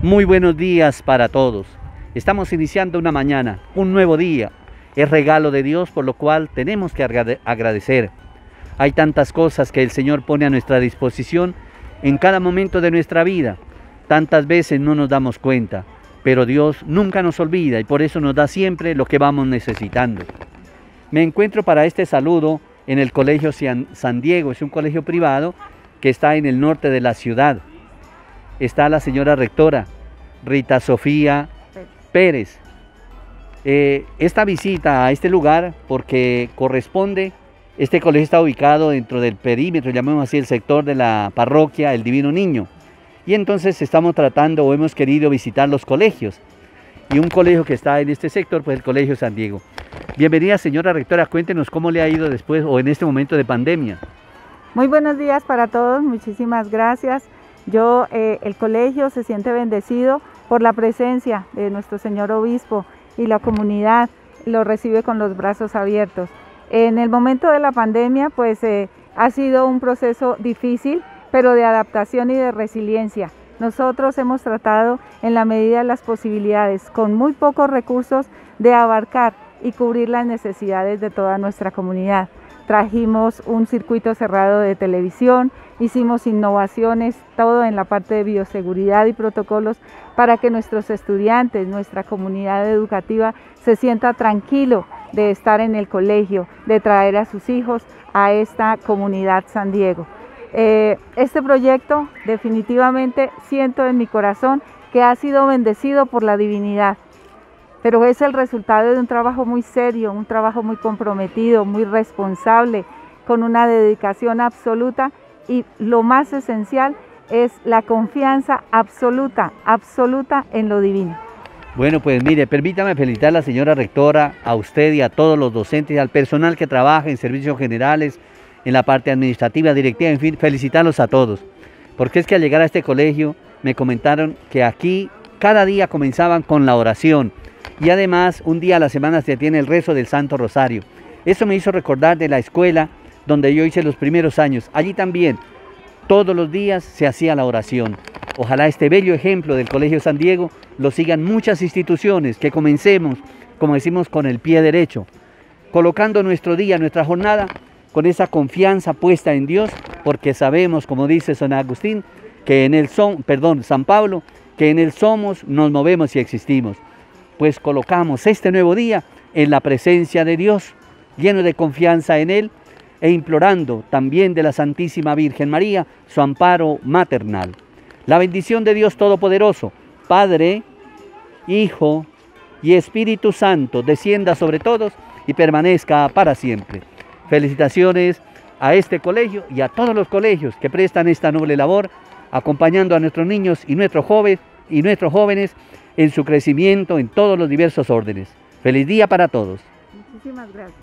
Muy buenos días para todos. Estamos iniciando una mañana, un nuevo día. Es regalo de Dios por lo cual tenemos que agradecer. Hay tantas cosas que el Señor pone a nuestra disposición en cada momento de nuestra vida. Tantas veces no nos damos cuenta, pero Dios nunca nos olvida y por eso nos da siempre lo que vamos necesitando. Me encuentro para este saludo en el Colegio San Diego, es un colegio privado que está en el norte de la ciudad está la señora rectora, Rita Sofía Pérez. Eh, esta visita a este lugar, porque corresponde, este colegio está ubicado dentro del perímetro, llamemos así, el sector de la parroquia El Divino Niño. Y entonces estamos tratando o hemos querido visitar los colegios. Y un colegio que está en este sector, pues el Colegio San Diego. Bienvenida señora rectora, cuéntenos cómo le ha ido después o en este momento de pandemia. Muy buenos días para todos, muchísimas gracias. Yo, eh, el colegio se siente bendecido por la presencia de nuestro señor obispo y la comunidad lo recibe con los brazos abiertos. En el momento de la pandemia, pues eh, ha sido un proceso difícil, pero de adaptación y de resiliencia. Nosotros hemos tratado en la medida de las posibilidades, con muy pocos recursos, de abarcar y cubrir las necesidades de toda nuestra comunidad trajimos un circuito cerrado de televisión, hicimos innovaciones, todo en la parte de bioseguridad y protocolos para que nuestros estudiantes, nuestra comunidad educativa se sienta tranquilo de estar en el colegio, de traer a sus hijos a esta comunidad San Diego. Eh, este proyecto definitivamente siento en mi corazón que ha sido bendecido por la divinidad pero es el resultado de un trabajo muy serio, un trabajo muy comprometido, muy responsable, con una dedicación absoluta y lo más esencial es la confianza absoluta, absoluta en lo divino. Bueno, pues mire, permítame felicitar a la señora rectora, a usted y a todos los docentes, al personal que trabaja en servicios generales, en la parte administrativa, directiva, en fin, felicitarlos a todos. Porque es que al llegar a este colegio me comentaron que aquí cada día comenzaban con la oración, y además un día a la semana se tiene el rezo del Santo Rosario. Eso me hizo recordar de la escuela donde yo hice los primeros años. Allí también todos los días se hacía la oración. Ojalá este bello ejemplo del Colegio San Diego lo sigan muchas instituciones, que comencemos, como decimos, con el pie derecho, colocando nuestro día, nuestra jornada, con esa confianza puesta en Dios, porque sabemos, como dice San Agustín, que en el son, perdón, San Pablo, que en él somos, nos movemos y existimos pues colocamos este nuevo día en la presencia de Dios, lleno de confianza en Él e implorando también de la Santísima Virgen María su amparo maternal. La bendición de Dios Todopoderoso, Padre, Hijo y Espíritu Santo, descienda sobre todos y permanezca para siempre. Felicitaciones a este colegio y a todos los colegios que prestan esta noble labor, acompañando a nuestros niños y nuestros jóvenes y nuestros jóvenes en su crecimiento en todos los diversos órdenes. Feliz día para todos. Muchísimas gracias.